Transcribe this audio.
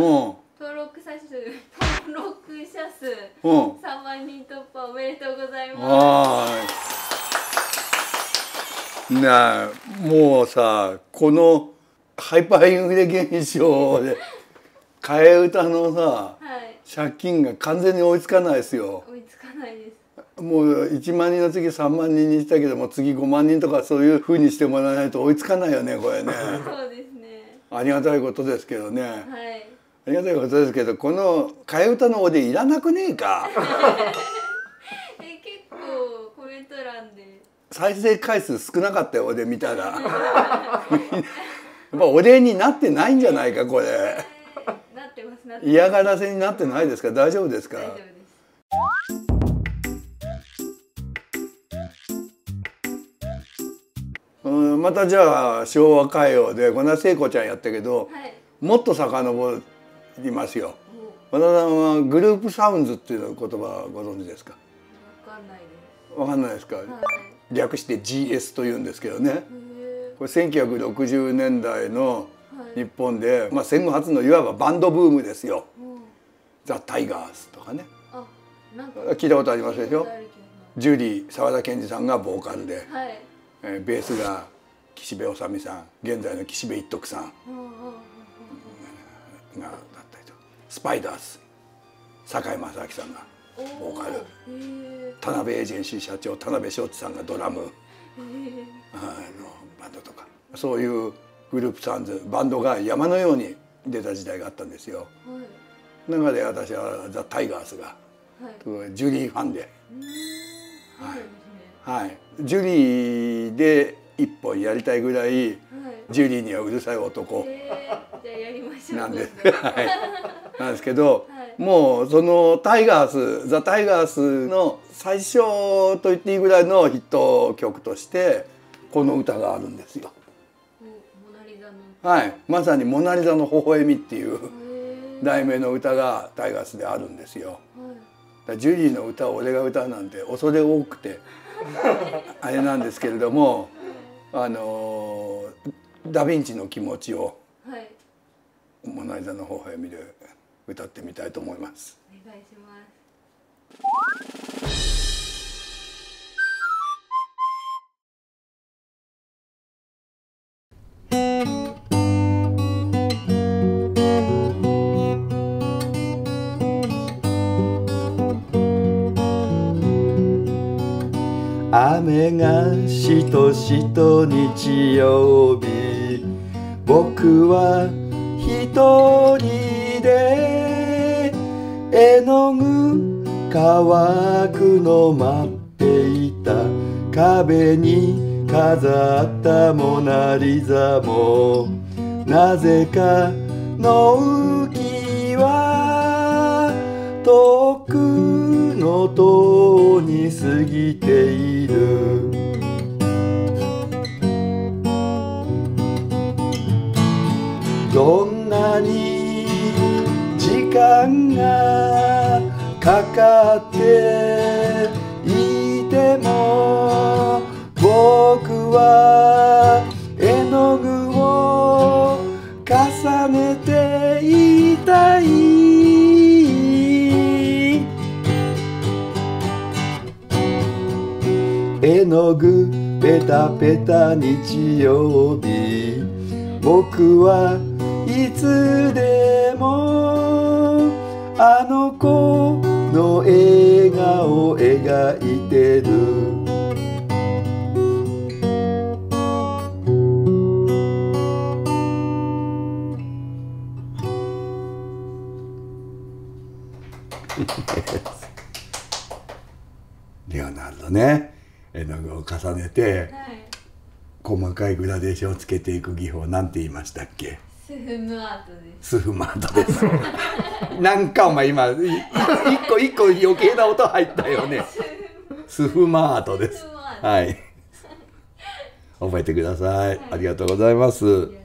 うん。登録者数登録者数うん。3万人突破おめでとうございます。はーい。なあもうさこのハイパーインフレ現象で替え歌のさはい。借金が完全に追いつかないですよ。追いつかないです。もう1万人の次3万人にしたけども次5万人とかそういうふうにしてもらわないと追いつかないよねこれね。そうですね。ありがたいことですけどね。はいありがたいことですけどこの替え歌のおでいらなくねえか？え結構コメント欄で。再生回数少なかったよおで見たら。やっぱお礼になってないんじゃないかこれ。えーなってますなってます。嫌がらせになってないですか？大丈夫ですか？大丈夫です。うんまたじゃあ昭和歌謡でこんな聖子ちゃんやったけどはい。もっと遡りますよ。お和田さんはグループサウンズっていう言葉ご存知ですか？わかんないです。わかんないですか？はい。略して GS というんですけどね。これ1960年代のはい。日本で、まあ、戦後初のいわばバンドブームですよ。うん。ザ・タイガースとかね。あなんか。聞いたことありますでしょ？ジュリー澤田研二さんがボーカルで、はい。えーベースが岸辺治美さん現在の岸辺一徳さんうんうん。がスパイダース堺正明さんがうんボーカル。田辺エー。ジェンシー社長田辺翔一さんがドラム。あのバンドとか。そういうグループサウンズバンドが山のように出た時代があったんですよ。はい。中で私はザ・タイガースがはい。ジュリーファンで、うーんそうなんですね。はい、ジュリーで一本やりたいぐらいはいジュリーにはうるさい男なんで。はい。なんですけど、はい。もうそのタイガースザ・タイガースの最初と言っていいぐらいのヒット曲としてこの歌があるんですよ。はい、まさに「モナ・リザの微笑み」っていう題名の歌がタイガースであるんですよ。ジュリーの歌を俺が歌うなんて恐れ多くて。あれなんですけれどもあのダ・ヴィンチの気持ちをはい「モナ・リザの微笑み」で歌ってみたいと思います。お願いします。雨がしとしと日曜日僕は一人で絵の具乾くの待っていた壁に飾ったモナリザもなぜかの浮きは遠くの塔に過ぎている。間がかかっていても僕は絵の具を重ねていたい。絵の具ペタペタ日曜日。僕はいつで笑顔を描いてる。レオナルドね。絵の具を重ねてはい。細かいグラデーションをつけていく技法なんて言いましたっけ？スフムアートです。スフマートです。なんかお前今いい一個一個余計な音入ったよね。スフマート。です。はい。覚えてください、ありがとうございます